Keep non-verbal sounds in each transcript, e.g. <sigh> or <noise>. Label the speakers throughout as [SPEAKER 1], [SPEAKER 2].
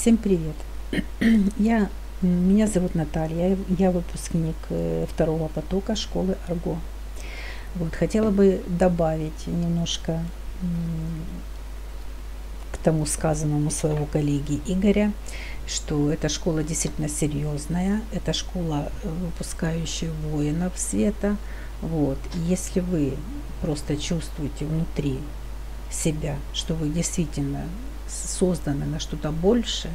[SPEAKER 1] Всем привет! <clears throat> Я, меня зовут Наталья, я выпускник э, второго потока школы Арго. Вот, хотела бы добавить немножко к тому сказанному своего коллеги Игоря, что эта школа действительно серьезная, это школа, э, выпускающая воинов света. Вот. Если вы просто чувствуете внутри себя, что вы действительно созданы на что-то большее,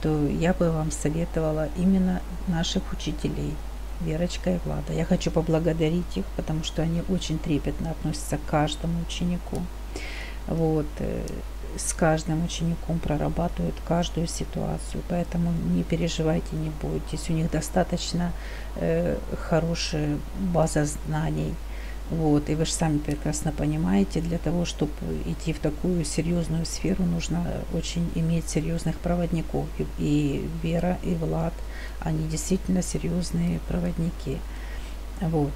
[SPEAKER 1] то я бы вам советовала именно наших учителей, Верочка и Влада. Я хочу поблагодарить их, потому что они очень трепетно относятся к каждому ученику. Вот, э, с каждым учеником прорабатывают каждую ситуацию, поэтому не переживайте, не бойтесь. У них достаточно э, хорошая база знаний – вот, и вы же сами прекрасно понимаете, для того, чтобы идти в такую серьезную сферу, нужно очень иметь серьезных проводников. И, и Вера, и Влад, они действительно серьезные проводники. Вот.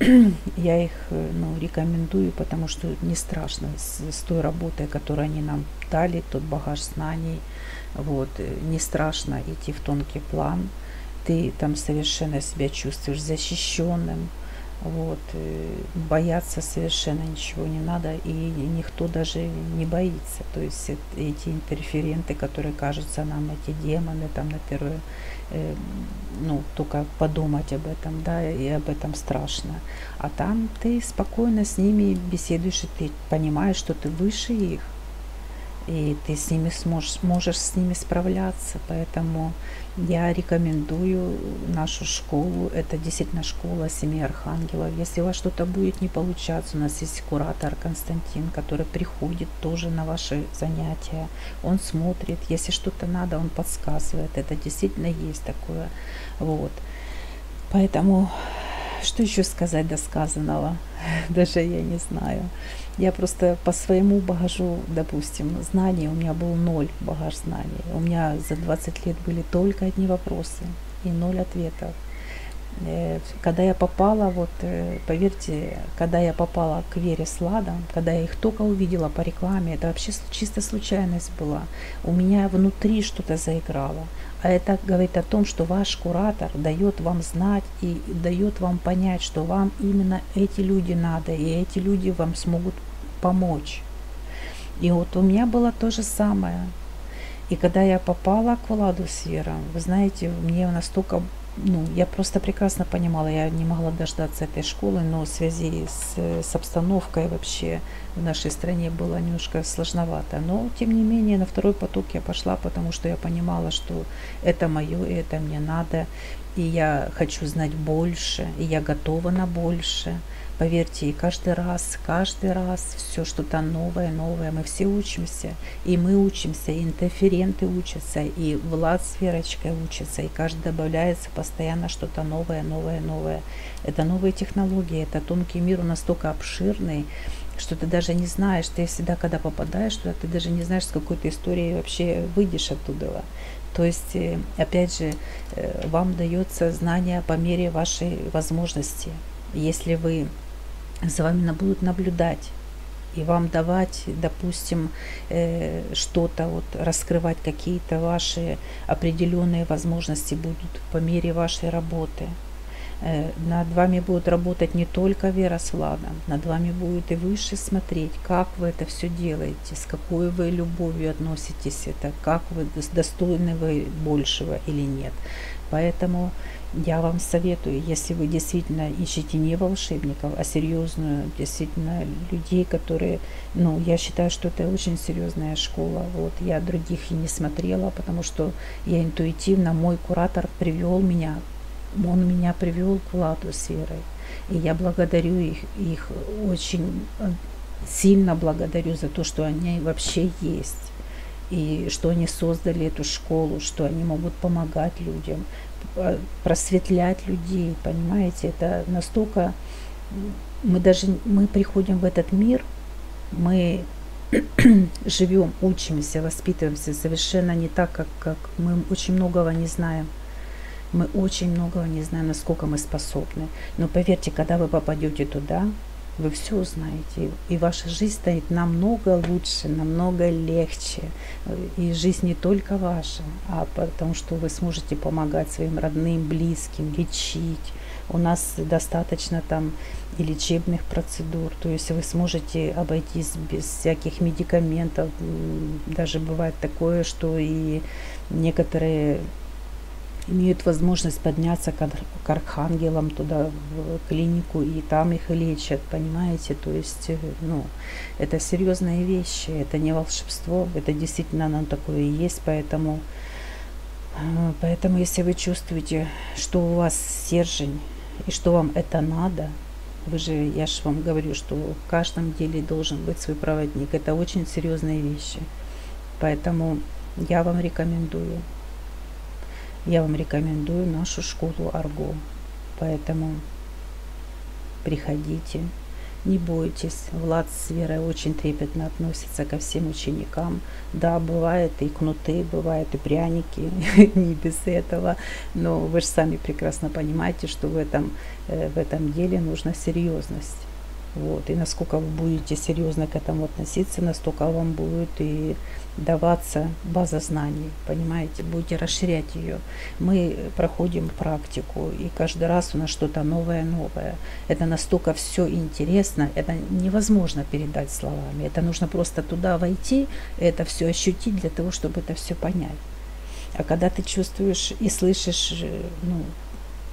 [SPEAKER 1] <clears throat> Я их ну, рекомендую, потому что не страшно с, с той работой, которую они нам дали, тот багаж знаний. Вот. Не страшно идти в тонкий план. Ты там совершенно себя чувствуешь защищенным вот. Э, бояться совершенно ничего не надо, и никто даже не боится. То есть эти интерференты, которые кажутся нам, эти демоны, там на первое, э, ну, только подумать об этом, да, и об этом страшно. А там ты спокойно с ними беседуешь, и ты понимаешь, что ты выше их, и ты с ними сможешь, можешь с ними справляться. Поэтому я рекомендую нашу школу. Это действительно школа Семи Архангелов. Если у вас что-то будет не получаться, у нас есть куратор Константин, который приходит тоже на ваши занятия. Он смотрит, если что-то надо, он подсказывает. Это действительно есть такое. Вот. Поэтому что еще сказать до сказанного? <laughs> Даже я не знаю. Я просто по своему багажу, допустим, знаний, у меня был ноль багаж знаний. У меня за 20 лет были только одни вопросы и ноль ответов. Э, когда я попала, вот э, поверьте, когда я попала к Вере с Ладом, когда я их только увидела по рекламе, это вообще чисто случайность была. У меня внутри что-то заиграло. А это говорит о том, что ваш куратор дает вам знать и дает вам понять, что вам именно эти люди надо, и эти люди вам смогут помочь. И вот у меня было то же самое. И когда я попала к Владу с Вером, вы знаете, мне настолько ну, я просто прекрасно понимала, я не могла дождаться этой школы, но в связи с, с обстановкой вообще в нашей стране было немножко сложновато. Но, тем не менее, на второй поток я пошла, потому что я понимала, что это мое, и это мне надо, и я хочу знать больше, и я готова на больше. Поверьте, и каждый раз, каждый раз все что-то новое, новое. Мы все учимся, и мы учимся, и интерференты учатся, и Влад с Верочкой учатся, и каждый добавляется постоянно что-то новое, новое, новое. Это новые технологии, это тонкий мир, он настолько обширный, что ты даже не знаешь, ты всегда, когда попадаешь туда, ты даже не знаешь, с какой то историей вообще выйдешь оттуда. То есть, э, опять же, э, вам дается знание по мере вашей возможности. Если вы за вами будут наблюдать и вам давать, допустим, э, что-то, вот, раскрывать какие-то ваши определенные возможности будут по мере вашей работы. Э, над вами будут работать не только Вера с Владом, над вами будет и выше смотреть, как вы это все делаете, с какой вы любовью относитесь это, как вы достойны вы большего или нет. Поэтому я вам советую, если вы действительно ищете не волшебников, а серьезную, действительно людей, которые, ну, я считаю, что это очень серьезная школа. Вот я других и не смотрела, потому что я интуитивно, мой куратор привел меня, он меня привел к Владу с Верой. И я благодарю их, их очень э, сильно благодарю за то, что они вообще есть и что они создали эту школу, что они могут помогать людям, Э, просветлять людей, понимаете, это настолько, мы даже, мы приходим в этот мир, мы <clears throat> живем, учимся, воспитываемся совершенно не так, как, как мы очень многого не знаем. Мы очень многого не знаем, насколько мы способны. Но поверьте, когда вы попадете туда, вы все узнаете. И ваша жизнь станет намного лучше, намного легче. И жизнь не только ваша, а потому что вы сможете помогать своим родным, близким, лечить. У нас достаточно там и лечебных процедур, то есть вы сможете обойтись без всяких медикаментов. Даже бывает такое, что и некоторые имеют возможность подняться к, архангелам туда в клинику и там их лечат, понимаете? То есть, э, ну, это серьезные вещи, это не волшебство, это действительно оно такое и есть, поэтому, э, поэтому если вы чувствуете, что у вас стержень и что вам это надо, вы же, я же вам говорю, что в каждом деле должен быть свой проводник. Это очень серьезные вещи. Поэтому я вам рекомендую я вам рекомендую нашу школу Арго. Поэтому приходите, не бойтесь. Влад с Верой очень трепетно относится ко всем ученикам. Да, бывает и кнуты, бывают и пряники, <laughs> не без этого. Но вы же сами прекрасно понимаете, что в этом, э, в этом деле нужна серьезность. Вот. И насколько вы будете серьезно к этому относиться, настолько вам будет и даваться база знаний, понимаете, будете расширять ее. Мы проходим практику, и каждый раз у нас что-то новое-новое. Это настолько все интересно, это невозможно передать словами. Это нужно просто туда войти, это все ощутить для того, чтобы это все понять. А когда ты чувствуешь и слышишь ну,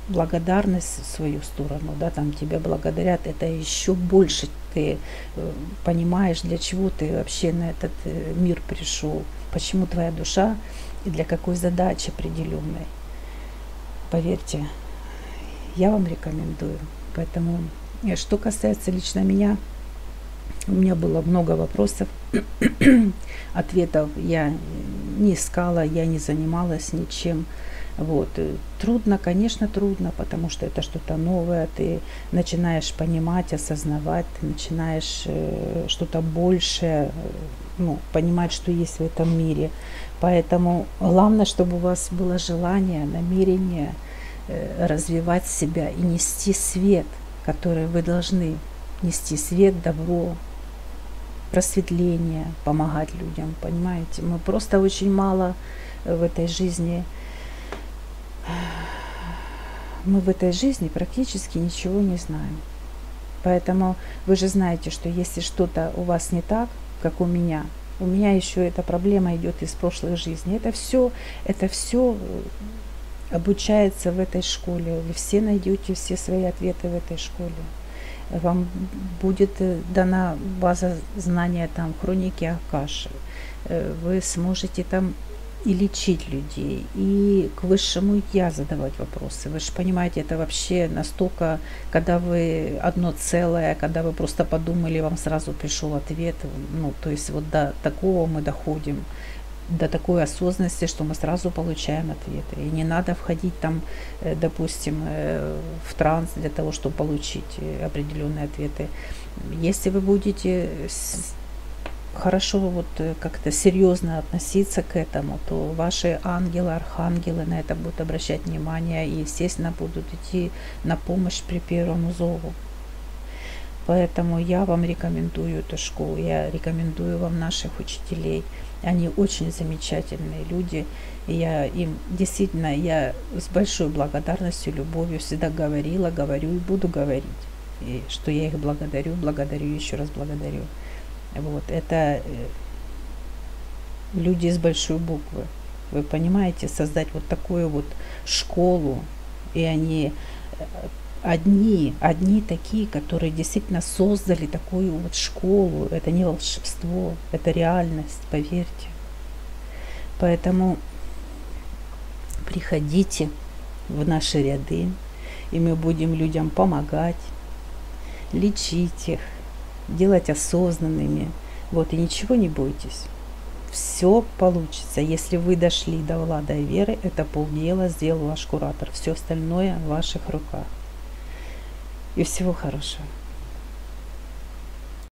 [SPEAKER 1] благодарность в свою сторону, да, там тебя благодарят, это еще больше ты э, понимаешь, для чего ты вообще на этот э, мир пришел, почему твоя душа и для какой задачи определенной. Поверьте, я вам рекомендую. Поэтому, э, что касается лично меня, у меня было много вопросов, <clears throat> ответов я не искала, я не занималась ничем. Вот. Э, трудно, конечно, трудно, потому что это что-то новое, ты начинаешь понимать, осознавать, ты начинаешь э, что-то большее, э, ну, понимать, что есть в этом мире. Поэтому главное, чтобы у вас было желание, намерение развивать себя и нести свет, который вы должны нести свет, добро, просветление, помогать людям, понимаете? Мы просто очень мало в этой жизни мы в этой жизни практически ничего не знаем. Поэтому вы же знаете, что если что-то у вас не так, как у меня, у меня еще эта проблема идет из прошлой жизни. Это все, это все э, обучается в этой школе. Вы все найдете все свои ответы в этой школе. Вам будет э, дана база знания там хроники Акаши. Э, вы сможете там и лечить людей, и к высшему я задавать вопросы. Вы же понимаете, это вообще настолько, когда вы одно целое, когда вы просто подумали, вам сразу пришел ответ. Ну, то есть вот до такого мы доходим, до такой осознанности, что мы сразу получаем ответы. И не надо входить там, э, допустим, э, в транс для того, чтобы получить э, определенные ответы. Если вы будете хорошо вот э, как-то серьезно относиться к этому, то ваши ангелы, архангелы на это будут обращать внимание и, естественно, будут идти на помощь при первому зову. Поэтому я вам рекомендую эту школу, я рекомендую вам наших учителей. Они очень замечательные люди. И я им действительно, я с большой благодарностью, любовью всегда говорила, говорю и буду говорить. И что я их благодарю, благодарю, еще раз благодарю. Вот, это э, люди с большой буквы. Вы понимаете, создать вот такую вот школу, и они э, одни, одни такие, которые действительно создали такую вот школу. Это не волшебство, это реальность, поверьте. Поэтому приходите в наши ряды, и мы будем людям помогать, лечить их, делать осознанными. Вот, и ничего не бойтесь. Все получится. Если вы дошли до Влада и Веры, это полдела сделал ваш куратор. Все остальное в ваших руках. И всего хорошего.